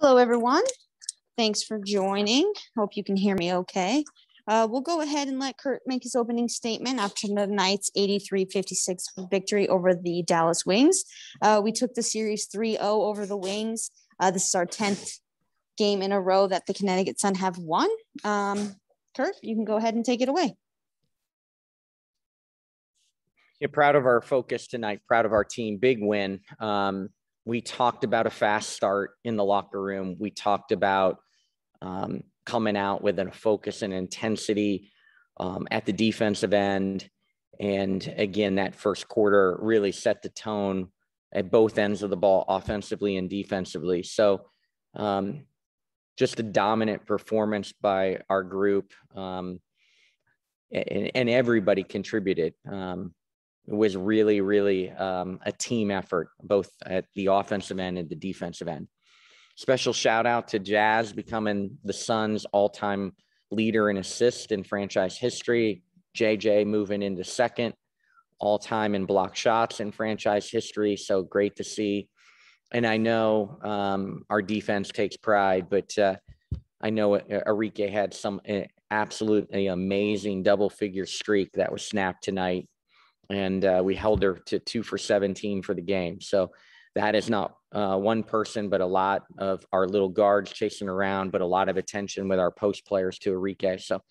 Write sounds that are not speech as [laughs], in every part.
Hello, everyone. Thanks for joining. Hope you can hear me okay. Uh, we'll go ahead and let Curt make his opening statement after tonight's 83-56 victory over the Dallas Wings. Uh, we took the series 3-0 over the Wings. Uh, this is our 10th game in a row that the Connecticut Sun have won. Um, Curt, you can go ahead and take it away. Yeah, proud of our focus tonight, proud of our team. Big win. Um, we talked about a fast start in the locker room. We talked about um, coming out with a focus and intensity um, at the defensive end. And again, that first quarter really set the tone at both ends of the ball, offensively and defensively. So, um, just a dominant performance by our group. Um, and, and, everybody contributed. Um, was really, really um, a team effort, both at the offensive end and the defensive end. Special shout out to Jazz becoming the Suns' all time leader in assists in franchise history. JJ moving into second, all time in block shots in franchise history. So great to see. And I know um, our defense takes pride, but uh, I know Arike had some uh, absolutely amazing double figure streak that was snapped tonight. And uh, we held her to two for 17 for the game. So that is not uh, one person, but a lot of our little guards chasing around, but a lot of attention with our post players to Arike. So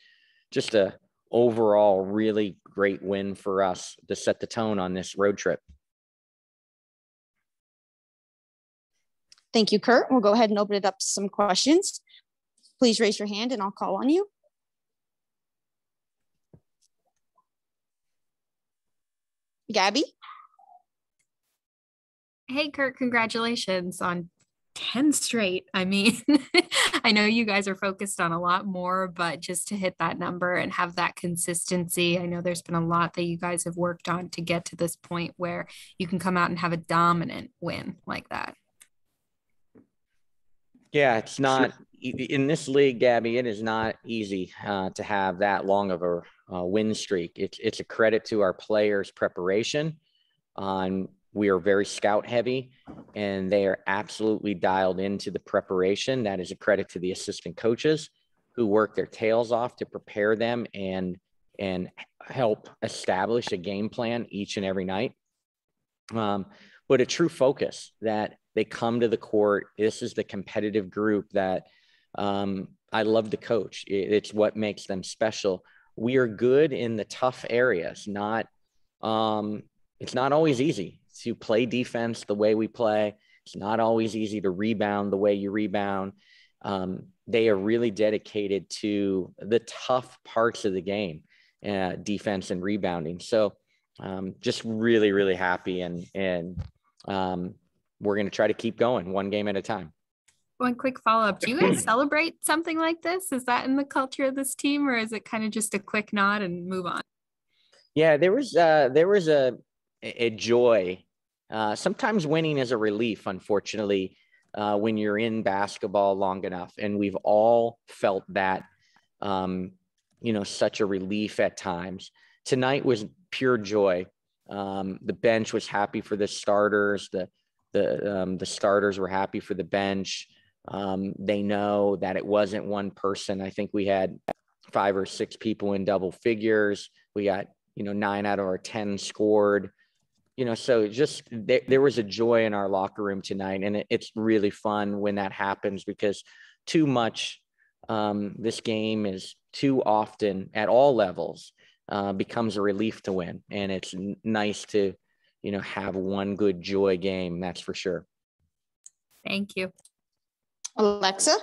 just a overall really great win for us to set the tone on this road trip. Thank you, Curt. We'll go ahead and open it up to some questions. Please raise your hand and I'll call on you. Gabby? Hey, Curt, congratulations on 10 straight. I mean, [laughs] I know you guys are focused on a lot more, but just to hit that number and have that consistency, I know there's been a lot that you guys have worked on to get to this point where you can come out and have a dominant win like that. Yeah, it's not in this league, Gabby. It is not easy uh, to have that long of a uh, win streak. It's it's a credit to our players' preparation on we are very scout heavy and they are absolutely dialed into the preparation. That is a credit to the assistant coaches who work their tails off to prepare them and and help establish a game plan each and every night. Um, but a true focus that they come to the court. This is the competitive group that um, I love to coach. It's what makes them special. We are good in the tough areas, not um, it's not always easy to play defense the way we play. It's not always easy to rebound the way you rebound. Um, they are really dedicated to the tough parts of the game, uh, defense and rebounding. So, um, just really, really happy, and and um, we're going to try to keep going one game at a time. One quick follow up: Do you guys [clears throat] celebrate something like this? Is that in the culture of this team, or is it kind of just a quick nod and move on? Yeah, there was uh, there was a a joy uh, sometimes winning is a relief, unfortunately, uh, when you're in basketball long enough. And we've all felt that, um, you know, such a relief at times. Tonight was pure joy. Um, the bench was happy for the starters. The the um, the starters were happy for the bench. Um, they know that it wasn't one person. I think we had five or six people in double figures. We got you know nine out of our ten scored you know, so just there, there was a joy in our locker room tonight, and it, it's really fun when that happens because too much um, this game is too often at all levels uh, becomes a relief to win, and it's n- nice to you know have one good joy game. That's for sure. Thank you, Alexa.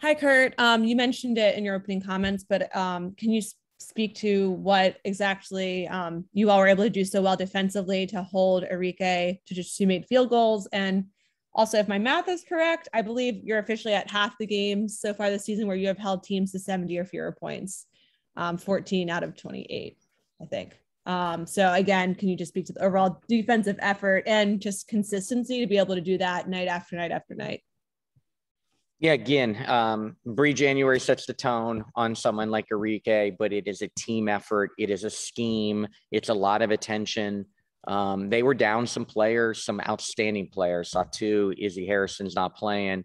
Hi, Curt. Um, you mentioned it in your opening comments, but um, can you speak to what exactly um, you all were able to do so well defensively to hold Arike to just two made field goals. And also, if my math is correct, I believe you're officially at half the games so far this season where you have held teams to 70 or fewer points, um, 14 out of 28, I think. Um, so again, can you just speak to the overall defensive effort and just consistency to be able to do that night after night after night? Yeah, again, um, Bree January sets the tone on someone like Arike, but it is a team effort. It is a scheme. It's a lot of attention. Um, they were down some players, some outstanding players. Satou, Izzy Harrison's not playing.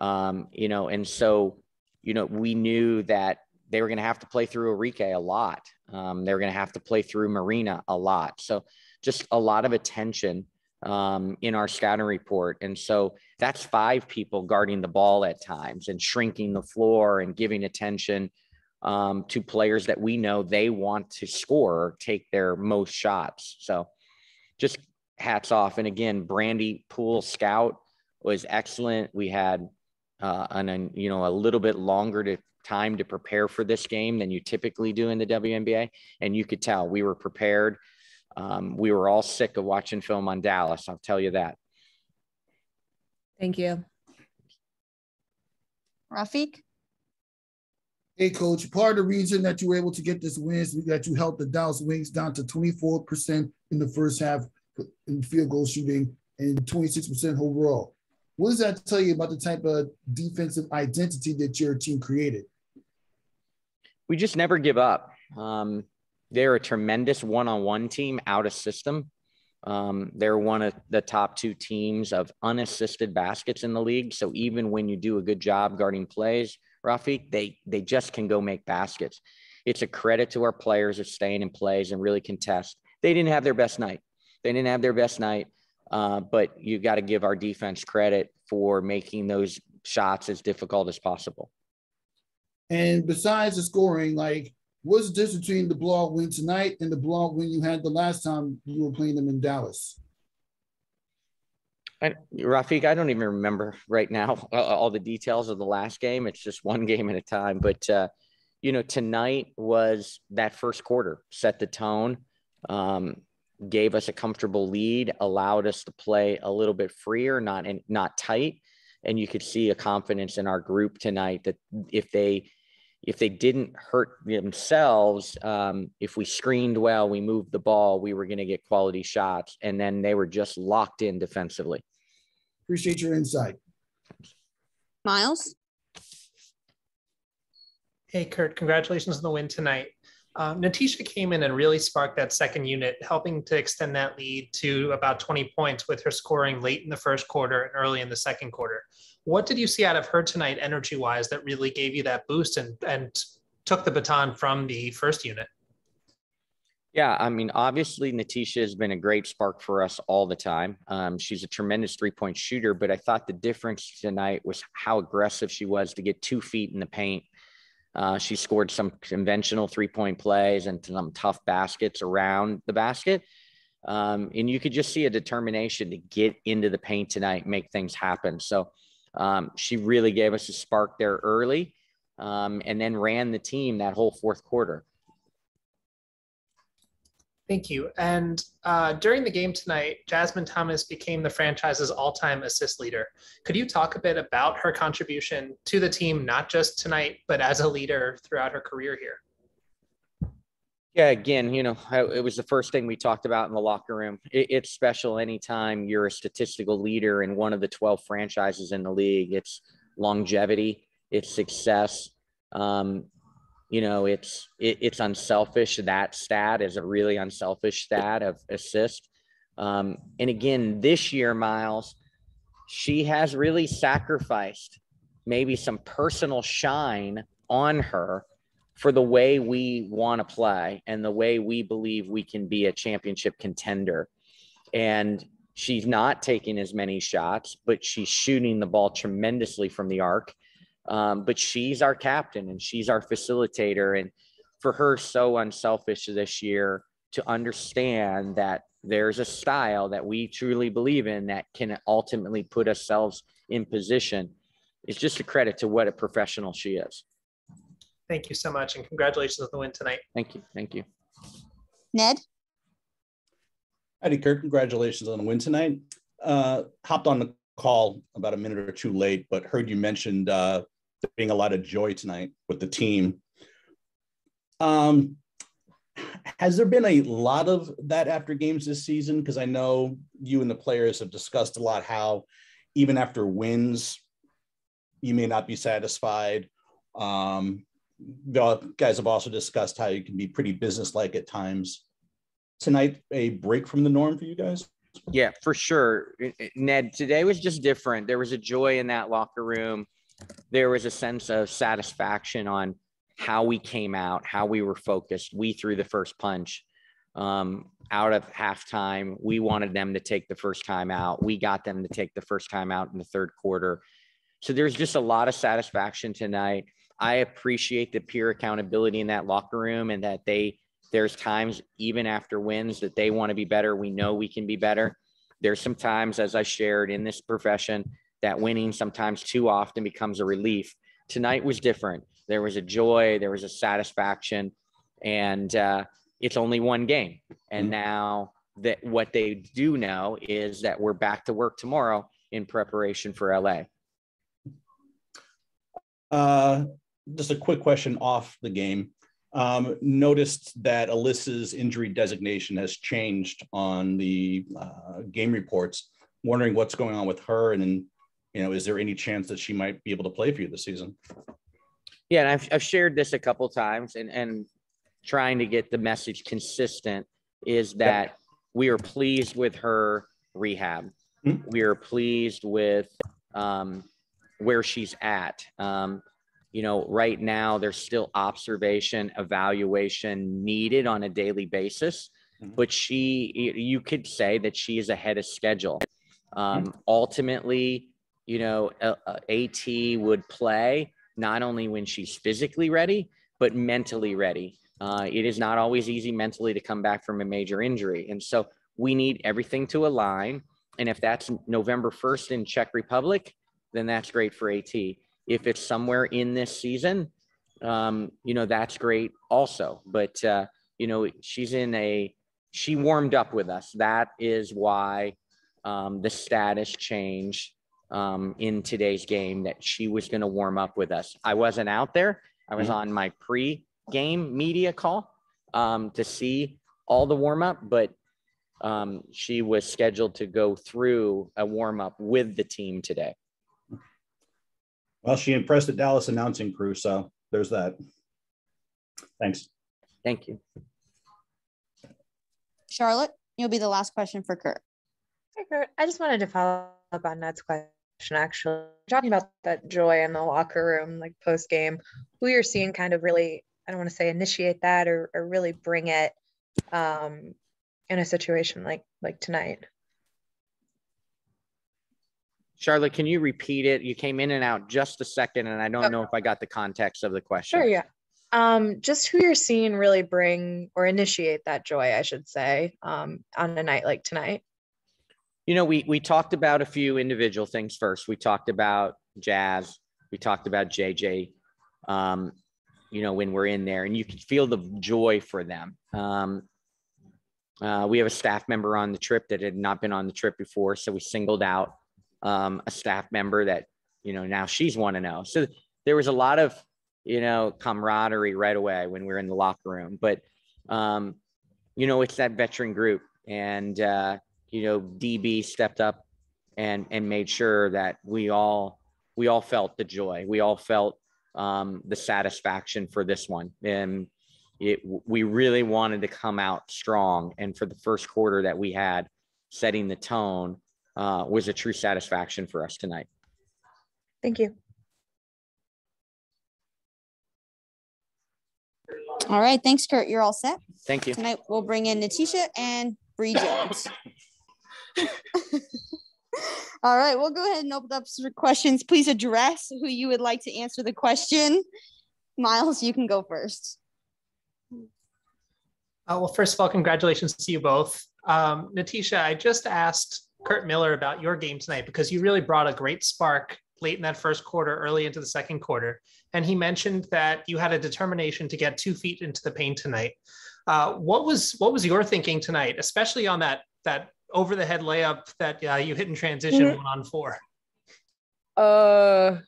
Um, you know, and so, you know, we knew that they were going to have to play through Arike a lot. Um, they were going to have to play through Marina a lot. So just a lot of attention um, in our scouting report. And so that's five people guarding the ball at times and shrinking the floor and giving attention um, to players that we know they want to score or take their most shots. So just hats off. And again, Brandi Poole Scout was excellent. We had uh, an, you know, a little bit longer to time to prepare for this game than you typically do in the WNBA. And you could tell we were prepared. Um, we were all sick of watching film on Dallas. I'll tell you that. Thank you. Rafiq? Hey, coach, part of the reason that you were able to get this win is that you held the Dallas Wings down to 24% in the first half in field goal shooting and 26% overall. What does that tell you about the type of defensive identity that your team created? We just never give up. Um, they're a tremendous one on one team out of system. Um, they're one of the top two teams of unassisted baskets in the league. So even when you do a good job guarding plays, Rafiq, they they just can go make baskets. It's a credit to our players of staying in plays and really contest. They didn't have their best night. They didn't have their best night, uh, but you got to give our defense credit for making those shots as difficult as possible. And besides the scoring, like what's the difference between the blowout win tonight and the blowout win you had the last time you were playing them in Dallas? I, Rafiq, I don't even remember right now [laughs] all the details of the last game. It's just one [laughs] game at a time. But, uh, you know, tonight was that first quarter, set the tone, um, gave us a comfortable lead, allowed us to play a little bit freer, not in, not tight. And you could see a confidence in our group tonight that if they if they didn't hurt themselves, um, if we screened well, we moved the ball, we were going to get quality shots, and then they were just locked in defensively. Appreciate your insight. Miles? Hey, Curt, congratulations on the win tonight. Um, Natisha came in and really sparked that second unit, helping to extend that lead to about 20 points with her scoring late in the first quarter and early in the second quarter. What did you see out of her tonight, energy wise, that really gave you that boost and, and took the baton from the first unit? Yeah, I mean, obviously, Natisha has been a great spark for us all the time. Um, she's a tremendous three point shooter, but I thought the difference tonight was how aggressive she was to get two feet in the paint. Uh, she scored some conventional three point plays and some tough baskets around the basket. Um, and you could just see a determination to get into the paint tonight, make things happen. So um, she really gave us a spark there early um, and then ran the team that whole fourth quarter. Thank you. And uh, during the game tonight, Jasmine Thomas became the franchise's all time assist leader. Could you talk a bit about her contribution to the team, not just tonight, but as a leader throughout her career here? Yeah, again, you know, it was the first thing we talked about in the locker room. It, it's special anytime you're a statistical leader in one of the 12 franchises in the league. It's longevity, it's success. Um, you know, it's it, it's unselfish. That stat is a really unselfish stat of assist. Um, and again, this year, Miles, she has really sacrificed maybe some personal shine on her for the way we want to play and the way we believe we can be a championship contender. And she's not taking as many shots, but she's shooting the ball tremendously from the arc. Um, but she's our captain and she's our facilitator. And for her, so unselfish this year to understand that there's a style that we truly believe in that can ultimately put ourselves in position. It's just a credit to what a professional she is. Thank you so much. And congratulations on the win tonight. Thank you. Thank you. Ned? Howdy, Kirk. Congratulations on the win tonight. Uh, hopped on the call about a minute or two late, but heard you mentioned uh, being a lot of joy tonight with the team. Um, has there been a lot of that after games this season? Because I know you and the players have discussed a lot how even after wins, you may not be satisfied. Um, the guys have also discussed how you can be pretty businesslike at times. tonight a break from the norm for you guys? Yeah, for sure. Ned, today was just different. There was a joy in that locker room. There was a sense of satisfaction on how we came out, how we were focused. We threw the first punch um, out of halftime. We wanted them to take the first time out. We got them to take the first time out in the third quarter. So there's just a lot of satisfaction tonight. I appreciate the peer accountability in that locker room and that they there's times even after wins that they want to be better. We know we can be better. There's some times, as I shared in this profession, that winning sometimes too often becomes a relief. Tonight was different. There was a joy, there was a satisfaction, and uh, it's only one game. And mm-hmm. now that what they do know is that we're back to work tomorrow in preparation for LA. Uh, just a quick question off the game. Um, noticed that Alyssa's injury designation has changed on the uh, game reports. Wondering what's going on with her, and you know, is there any chance that she might be able to play for you this season? Yeah, and I've, I've shared this a couple times, and and trying to get the message consistent is that yep. we are pleased with her rehab. Mm-hmm. We are pleased with um, where she's at. Um, you know, right now there's still observation, evaluation needed on a daily basis, mm-hmm. but she, you could say that she is ahead of schedule. Um, mm-hmm. Ultimately, you know, a, a AT would play not only when she's physically ready, but mentally ready. Uh, it is not always easy mentally to come back from a major injury. And so we need everything to align. And if that's November 1st in Czech Republic, then that's great for AT. If it's somewhere in this season, um, you know, that's great also. But, uh, you know, she's in a, she warmed up with us. That is why um, the status changed um, in today's game that she was going to warm up with us. I wasn't out there. I was mm-hmm. on my pre game media call um, to see all the warm up, but um, she was scheduled to go through a warm up with the team today. Well, she impressed the Dallas announcing crew, so there's that. Thanks. Thank you. Charlotte, you'll be the last question for Curt. Hey, Curt. I just wanted to follow up on Ned's question. Actually, talking about that joy in the locker room, like post game, who you're seeing kind of really, I don't want to say initiate that or, or really bring it um, in a situation like like tonight. Charlotte, can you repeat it? You came in and out just a second, and I don't know if I got the context of the question. Sure, yeah. Um, just who you're seeing really bring or initiate that joy, I should say, um, on a night like tonight. You know, we we talked about a few individual things first. We talked about Jazz. We talked about JJ. Um, you know, when we're in there, and you can feel the joy for them. Um, uh, we have a staff member on the trip that had not been on the trip before, so we singled out um, a staff member that you know now she's want to know. So there was a lot of you know camaraderie right away when we were in the locker room. But um, you know it's that veteran group, and uh, you know DB stepped up and and made sure that we all we all felt the joy. We all felt um, the satisfaction for this one, and it we really wanted to come out strong. And for the first quarter that we had, setting the tone uh, was a true satisfaction for us tonight. Thank you. All right. Thanks, Curt. You're all set. Thank you. Tonight we'll bring in Natisha and Bree Jones. [laughs] [laughs] all right. We'll go ahead and open up for questions. Please address who you would like to answer the question. Miles, you can go first. Uh, well, first of all, congratulations to you both. Um, Natisha, I just asked Curt Miller about your game tonight because you really brought a great spark late in that first quarter, early into the second quarter. And he mentioned that you had a determination to get two feet into the paint tonight. Uh, what was what was your thinking tonight, especially on that that over the head layup that uh, you hit in transition mm-hmm. one on four? Uh,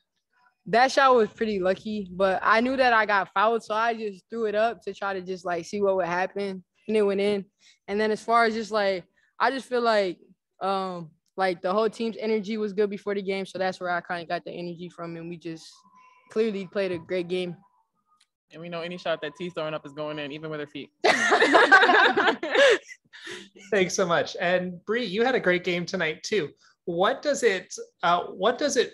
that shot was pretty lucky, but I knew that I got fouled, so I just threw it up to try to just like see what would happen, and it went in. And then as far as just like, I just feel like um, like the whole team's energy was good before the game, so that's where I kind of got the energy from, and we just clearly played a great game. And we know any shot that T's throwing up is going in, even with her feet. [laughs] Thanks so much. And Bree, you had a great game tonight too. What does it uh, what does it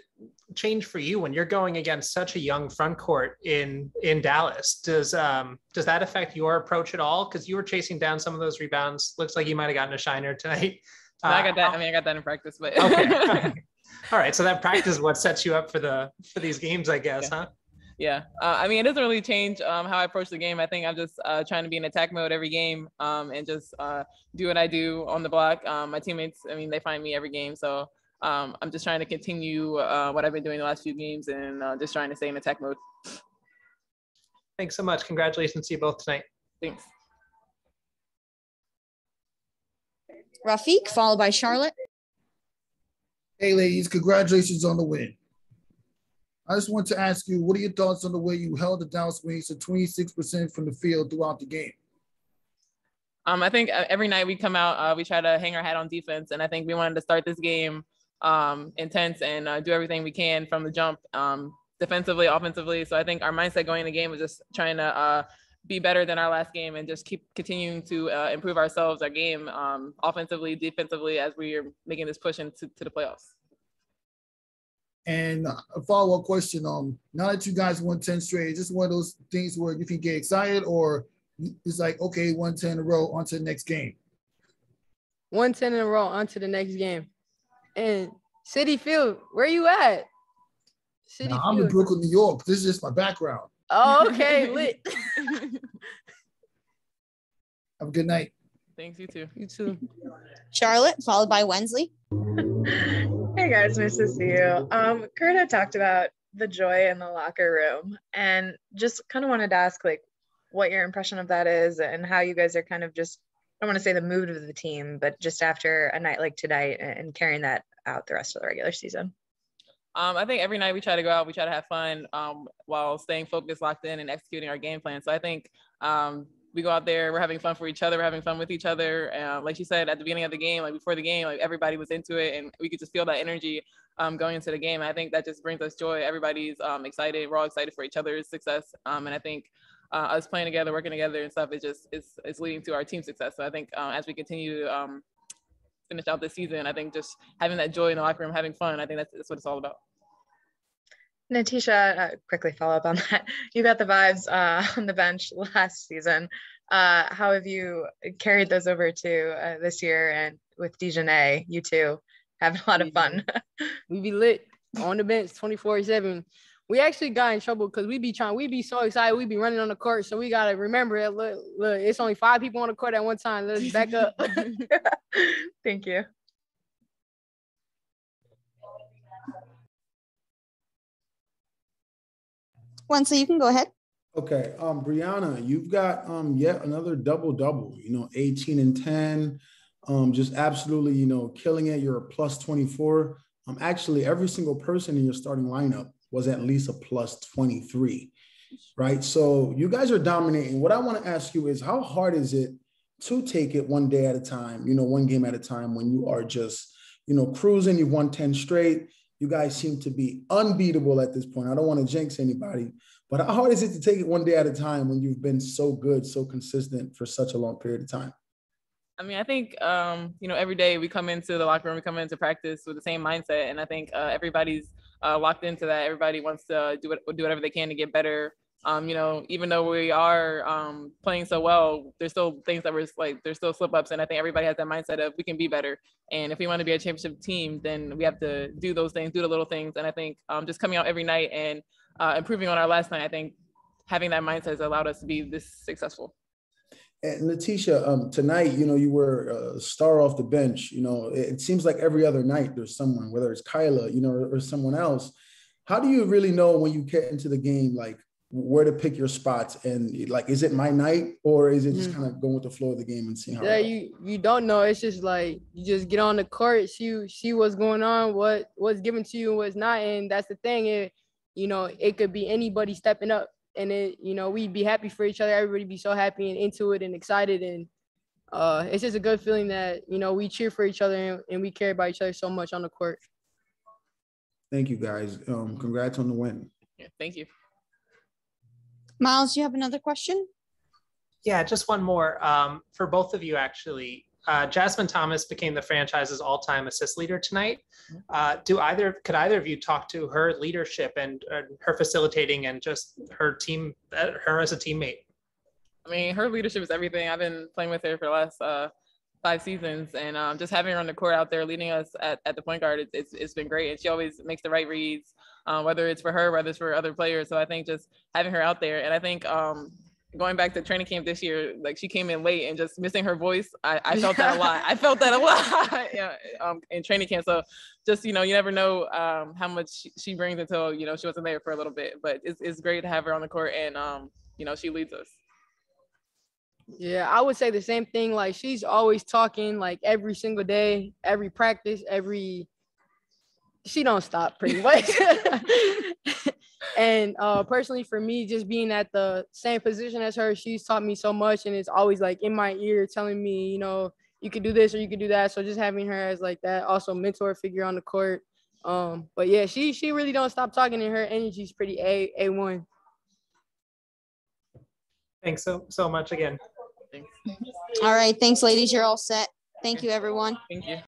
change for you when you're going against such a young front court in in Dallas? Does um does that affect your approach at all? Because you were chasing down some of those rebounds. Looks like you might have gotten a shiner tonight. Uh, I got that. I mean, I got that in practice, but okay. [laughs] All right. So that practice is what sets you up for the for these games, I guess, Yeah. huh? yeah, uh, I mean, it doesn't really change um, how I approach the game. I think I'm just uh, trying to be in attack mode every game um, and just uh, do what I do on the block. Um, my teammates, I mean, they find me every game, so um, I'm just trying to continue uh, what I've been doing the last few games and uh, just trying to stay in attack mode. Thanks so much. Congratulations to you both tonight. Thanks. Rafiq, followed by Charlotte. Hey, ladies, congratulations on the win. I just want to ask you, what are your thoughts on the way you held the Dallas Wings to 26% from the field throughout the game? Um, I think uh, every night we come out, uh, we try to hang our hat on defense, and I think we wanted to start this game um, intense and uh, do everything we can from the jump, um, defensively, offensively. So I think our mindset going in the game was just trying to uh, be better than our last game and just keep continuing to uh, improve ourselves, our game, um, offensively, defensively, as we are making this push into to the playoffs. And a follow-up question, um, now that you guys won 10 straight, is this one of those things where you can get excited or it's like, okay, one 10 in a row, on to the next game? One ten in a row, on to the next game. And City Field, where are you at? City Now, I'm in Brooklyn, New York. This is just my background. Oh, okay, [laughs] lit. [laughs] Have a good night. Thanks, you too. you too. Charlotte, followed by Wensley. [laughs] Hey guys, nice to see you. Um, Curt had talked about the joy in the locker room and just kind of wanted to ask like what your impression of that is and how you guys are kind of just I don't want to say the mood of the team, but just after a night like tonight and and carrying that out the rest of the regular season. Um, I think every night we try to go out, we try to have fun um, while staying focused, locked in, and executing our game plan. So I think um, we go out there, we're having fun for each other, we're having fun with each other. Like you said at the beginning of the game, like before the game, like everybody was into it, and we could just feel that energy um, going into the game. I think that just brings us joy. Everybody's um, excited. We're all excited for each other's success, um, and I think uh, us playing together, working together, and stuff is just is is leading to our team success. So I think uh, as we continue to finish out this season, I think just having that joy in the locker room, having fun, I think that's, that's what it's all about. Natisha, uh, quickly follow up on [laughs] that. You got the vibes uh, on the bench last season. Uh, how have you carried those over to uh, this year and with DiJonai, you two having a lot of fun? We be lit on the bench 24 7. We actually got in trouble because we be trying, we be so excited, we be running on the court. So we gotta remember it. Look, look, it's only five people on the court at one time. Let's back up. [laughs] [laughs] [laughs] Thank you. Wensley, you can go ahead. Okay, um, Brionna, you've got um yet another double double. You know, eighteen and ten, um, just absolutely, you know, killing it. You're a plus twenty four. Um, actually, every single person in your starting lineup was at least a plus twenty three, right? So you guys are dominating. What I want to ask you is, how hard is it to take it one day at a time? You know, one game at a time when you are just, you know, cruising. You've won ten straight. You guys seem to be unbeatable at this point. I don't want to jinx anybody, but how hard is it to take it one day at a time when you've been so good, so consistent for such a long period of time? I mean, I think um, you know every day we come into the locker room, we come into practice with the same mindset, and I think uh, everybody's uh, locked into that. Everybody wants to do it, do whatever they can to get better. Um, you know, even though we are um, playing so well, there's still things that we're like there's still slip ups, and I think everybody has that mindset of we can be better. And if we want to be a championship team, then we have to do those things, do the little things. And I think um, just coming out every night and uh, improving on our last night, I think having that mindset has allowed us to be this successful. And Natisha, um, tonight, you know, you were a star off the bench. You know, it, it seems like every other night there's someone, whether it's Kaila, you know, or, or someone else. How do you really know when you get into the game, like where to pick your spots? And like, is it my night or is it just Mhm. kind of going with the flow of the game and seeing how? yeah, you you don't know. It's just like you just get on the court, see see what's going on, what what's given to you and what's not. And that's the thing. It you know, it could be anybody stepping up and it, you know, we'd be happy for each other. Everybody be so happy and into it and excited. And uh it's just a good feeling that, you know, we cheer for each other and, and we care about each other so much on the court. Thank you, guys. Um, congrats on the win. Yeah, thank you. Miles, you have another question? Yeah, just one more um, for both of you, actually. Uh, Jasmine Thomas became the franchise's all-time assist leader tonight. Uh, do either could either of you talk to her leadership and uh, her facilitating and just her team, uh, her as a teammate? I mean, her leadership is everything. I've been playing with her for the last uh, five seasons, and um, just having her on the court out there leading us at, at the point guard, it's, it's, it's been great. And she always makes the right reads, uh, whether it's for her, whether it's for other players. So I think just having her out there, and I think um, going back to training camp this year, like she came in late and just missing her voice. I, I felt that a lot. I felt that a lot [laughs] yeah, um, in training camp. So just, you know, you never know um, how much she brings until, you know, she wasn't there for a little bit, but it's, it's great to have her on the court and, um, you know, she leads us. Yeah, I would say the same thing. Like she's always talking like every single day, every practice, every she don't stop pretty [laughs] much. [laughs] and uh personally for me, just being at the same position as her, she's taught me so much and it's always like in my ear telling me, you know, you could do this or you could do that. So just having her as like that also mentor figure on the court. Um, but yeah, she she really don't stop talking and her energy's pretty A A one. Thanks so so much again. All right, thanks, ladies. You're all set. Thank you, everyone. Thank you.